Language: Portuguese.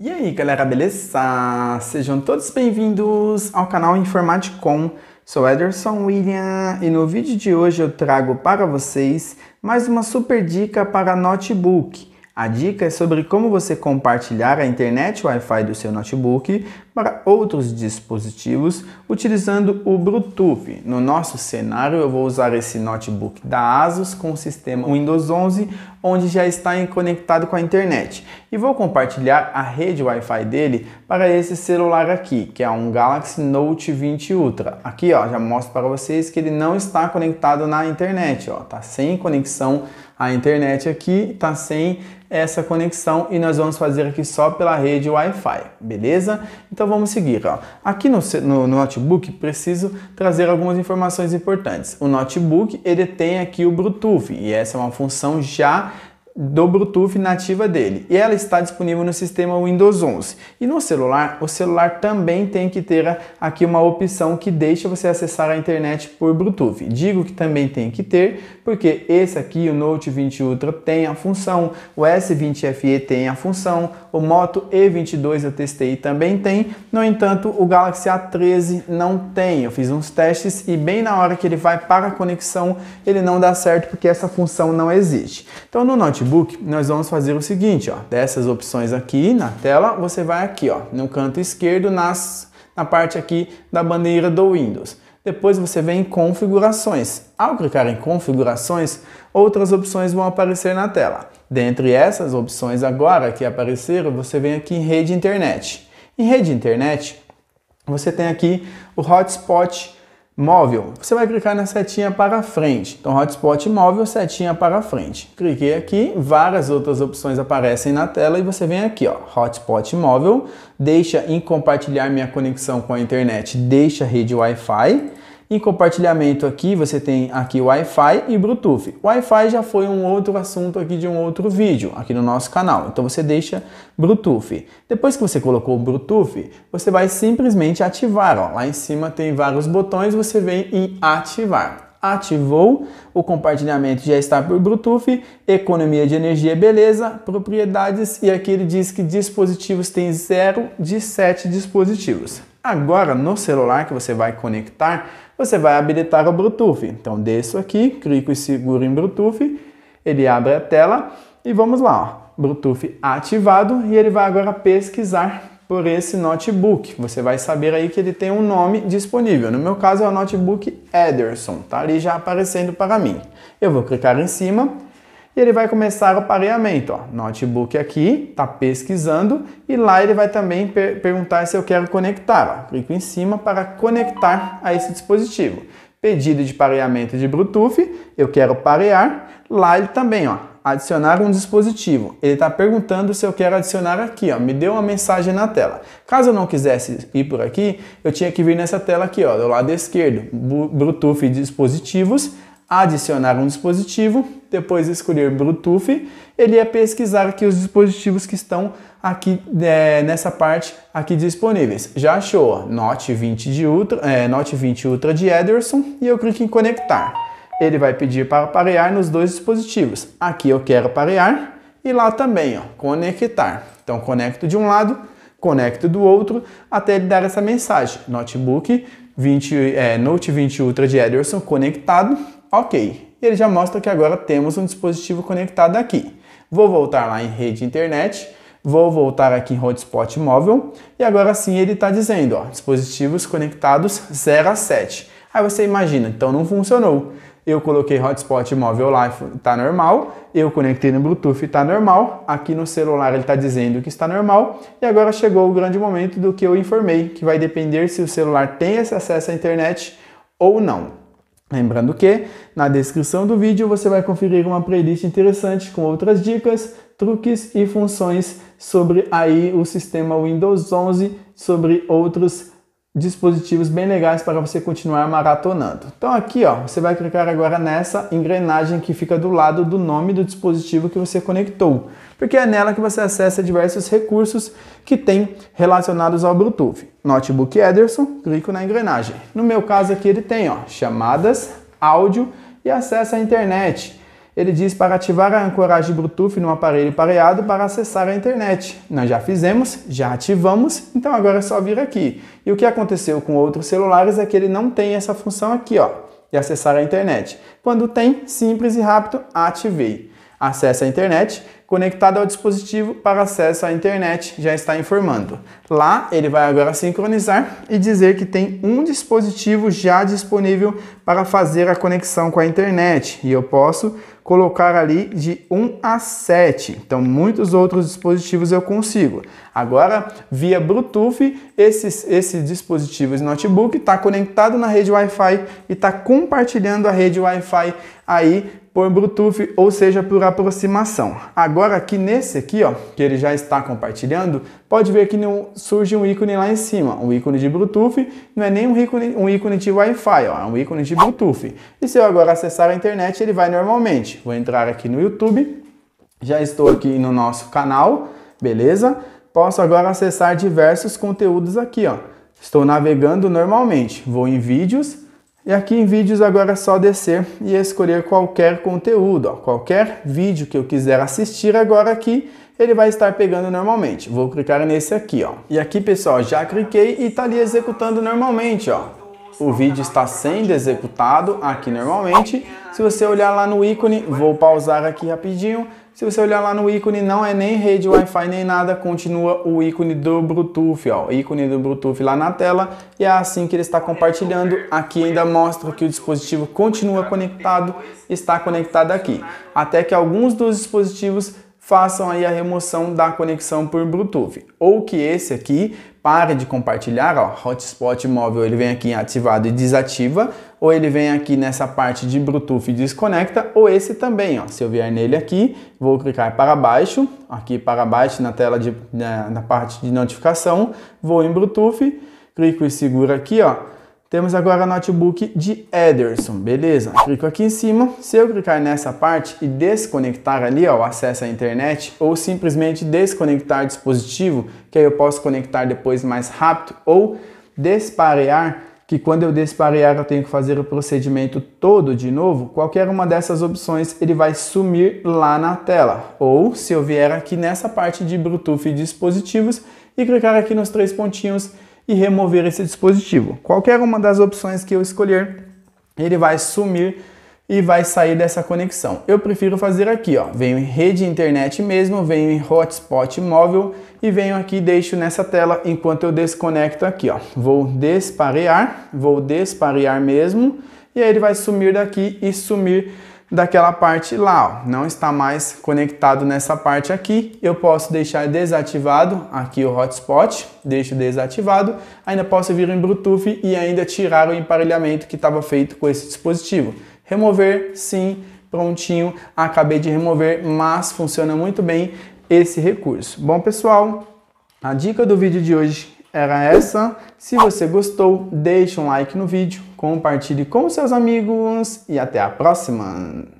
E aí galera, beleza? Sejam todos bem-vindos ao canal Informaticom. Sou Ederson William e no vídeo de hoje eu trago para vocês mais uma super dica para notebook. A dica é sobre como você compartilhar a internet Wi-Fi do seu notebook para outros dispositivos utilizando o Bluetooth. No nosso cenário, eu vou usar esse notebook da Asus com o sistema Windows 11, onde já está conectado com a internet. E vou compartilhar a rede Wi-Fi dele para esse celular aqui, que é um Galaxy Note 20 Ultra. Aqui, ó, já mostro para vocês que ele não está conectado na internet, ó, tá sem conexão à internet aqui, tá sem essa conexão e nós vamos fazer aqui só pela rede Wi-Fi, beleza? Então vamos seguir. Ó. Aqui no, no, no, notebook preciso trazer algumas informações importantes. O notebook ele tem aqui o Bluetooth e essa é uma função já do Bluetooth nativa dele e ela está disponível no sistema Windows 11. E no celular, o celular também tem que ter aqui uma opção que deixa você acessar a internet por Bluetooth. Digo que também tem que ter, porque esse aqui, o Note 20 Ultra, tem a função, o S20 FE tem a função, o Moto E22 eu testei também tem, no entanto, o Galaxy A13 não tem. Eu fiz uns testes e bem na hora que ele vai para a conexão, ele não dá certo porque essa função não existe. Então no notebook notebook, nós vamos fazer o seguinte, ó, dessas opções aqui na tela, você vai aqui, ó, no canto esquerdo, nas, na parte aqui da bandeira do Windows. Depois você vem em configurações. Ao clicar em configurações, outras opções vão aparecer na tela. Dentre essas opções agora que apareceram, você vem aqui em rede internet. Em rede internet, você tem aqui o hotspot Móvel, você vai clicar na setinha para frente. Então, hotspot móvel, setinha para frente. Cliquei aqui, várias outras opções aparecem na tela e você vem aqui, ó, hotspot móvel, deixa em compartilhar minha conexão com a internet, deixa rede Wi-Fi em compartilhamento aqui, você tem aqui Wi-Fi e Bluetooth. Wi-Fi já foi um outro assunto aqui de um outro vídeo, aqui no nosso canal. Então você deixa Bluetooth. Depois que você colocou o Bluetooth, você vai simplesmente ativar. Ó. Lá em cima tem vários botões, você vem em ativar ativou, o compartilhamento já está por Bluetooth, economia de energia beleza, propriedades e aqui ele diz que dispositivos tem 0 de 7 dispositivos. Agora no celular que você vai conectar, você vai habilitar o Bluetooth. Então desço aqui, clico e seguro em Bluetooth, ele abre a tela e vamos lá, ó. Bluetooth ativado e ele vai agora pesquisar por esse notebook. Você vai saber aí que ele tem um nome disponível. No meu caso é o notebook Ederson, tá ali já aparecendo para mim. Eu vou clicar em cima e ele vai começar o pareamento. Ó. Notebook aqui, está pesquisando e lá ele vai também per perguntar se eu quero conectar. Ó. Clico em cima para conectar a esse dispositivo. Pedido de pareamento de Bluetooth, eu quero parear. Lá ele também, ó, adicionar um dispositivo. Ele está perguntando se eu quero adicionar aqui, ó, me deu uma mensagem na tela. Caso eu não quisesse ir por aqui, eu tinha que vir nessa tela aqui, ó, do lado esquerdo, Bluetooth dispositivos, adicionar um dispositivo, depois escolher Bluetooth, ele ia pesquisar aqui os dispositivos que estão aqui é, nessa parte aqui disponíveis. Já achou Note 20 de Ultra, é, Note 20 Ultra de Ederson e eu clico em conectar. Ele vai pedir para parear nos dois dispositivos. Aqui eu quero parear e lá também, ó, conectar. Então conecto de um lado, conecto do outro até ele dar essa mensagem. Notebook 20, é, Note 20 Ultra de Ederson conectado Ok, ele já mostra que agora temos um dispositivo conectado aqui. Vou voltar lá em rede internet, vou voltar aqui em hotspot móvel e agora sim ele está dizendo, ó, dispositivos conectados 0 a 7. Aí você imagina, então não funcionou. Eu coloquei hotspot móvel lá, está normal. Eu conectei no Bluetooth, está normal. Aqui no celular ele está dizendo que está normal. E agora chegou o grande momento do que eu informei, que vai depender se o celular tem esse acesso à internet ou não. Lembrando que na descrição do vídeo você vai conferir uma playlist interessante com outras dicas, truques e funções sobre aí o sistema Windows 11, sobre outros dispositivos bem legais para você continuar maratonando. Então aqui, ó, você vai clicar agora nessa engrenagem que fica do lado do nome do dispositivo que você conectou, porque é nela que você acessa diversos recursos que tem relacionados ao Bluetooth. Notebook Ederson, clico na engrenagem. No meu caso aqui ele tem, ó, chamadas, áudio e acesso à internet. ele diz para ativar a ancoragem Bluetooth no aparelho pareado para acessar a internet. Nós já fizemos, já ativamos, então agora é só vir aqui. E o que aconteceu com outros celulares é que ele não tem essa função aqui, ó, de acessar a internet. Quando tem, simples e rápido, ativei. Acesse a internet, conectado ao dispositivo para acesso à internet, já está informando. Lá ele vai agora sincronizar e dizer que tem um dispositivo já disponível para fazer a conexão com a internet e eu posso colocar ali de 1 a 7. Então, muitos outros dispositivos eu consigo. Agora, via Bluetooth, esse, esse dispositivo, esse notebook, está conectado na rede Wi-Fi e está compartilhando a rede Wi-Fi aí por Bluetooth, ou seja, por aproximação. Agora aqui nesse aqui, ó, que ele já está compartilhando, pode ver que surge um ícone lá em cima, um ícone de Bluetooth, não é nem um ícone, um ícone de Wi-Fi, ó, é um ícone de Bluetooth. E se eu agora acessar a internet, ele vai normalmente. Vou entrar aqui no YouTube, já estou aqui no nosso canal, beleza? Posso agora acessar diversos conteúdos aqui, ó. Estou navegando normalmente, vou em vídeos, e aqui em vídeos agora é só descer e escolher qualquer conteúdo, ó. qualquer vídeo que eu quiser assistir agora aqui, ele vai estar pegando normalmente. Vou clicar nesse aqui, ó. E aqui, pessoal, já cliquei e está ali executando normalmente, ó. O vídeo está sendo executado aqui normalmente. Se você olhar lá no ícone, vou pausar aqui rapidinho. Se você olhar lá no ícone, não é nem rede Wi-Fi nem nada, continua o ícone do Bluetooth, ó, o ícone do Bluetooth lá na tela, e é assim que ele está compartilhando. Aqui ainda mostra que o dispositivo continua conectado, está conectado aqui, até que alguns dos dispositivos façam aí a remoção da conexão por Bluetooth, ou que esse aqui pare de compartilhar, ó, hotspot móvel, ele vem aqui ativado e desativa, ou ele vem aqui nessa parte de Bluetooth e desconecta, ou esse também, ó. Se eu vier nele aqui, vou clicar para baixo, aqui para baixo na tela de na, na parte de notificação, vou em Bluetooth, clico e seguro aqui, ó. Temos agora notebook de Ederson, beleza? Clico aqui em cima, se eu clicar nessa parte e desconectar ali ó, o acesso à internet ou simplesmente desconectar o dispositivo, que aí eu posso conectar depois mais rápido ou desparear que quando eu desparear eu tenho que fazer o procedimento todo de novo, qualquer uma dessas opções ele vai sumir lá na tela. Ou se eu vier aqui nessa parte de Bluetooth e dispositivos e clicar aqui nos três pontinhos e remover esse dispositivo. Qualquer uma das opções que eu escolher, ele vai sumir e vai sair dessa conexão. Eu prefiro fazer aqui, ó, venho em rede internet mesmo, venho em hotspot móvel e venho aqui e deixo nessa tela enquanto eu desconecto aqui, ó. Vou desparear, vou desparear mesmo e aí ele vai sumir daqui e sumir daquela parte lá, ó. não está mais conectado nessa parte aqui. Eu posso deixar desativado aqui o hotspot, deixo desativado. Ainda posso vir em Bluetooth e ainda tirar o emparelhamento que estava feito com esse dispositivo. Remover, sim, prontinho. Acabei de remover, mas funciona muito bem esse recurso. Bom, pessoal, a dica do vídeo de hoje era essa. Se você gostou, deixe um like no vídeo, compartilhe com seus amigos e até a próxima!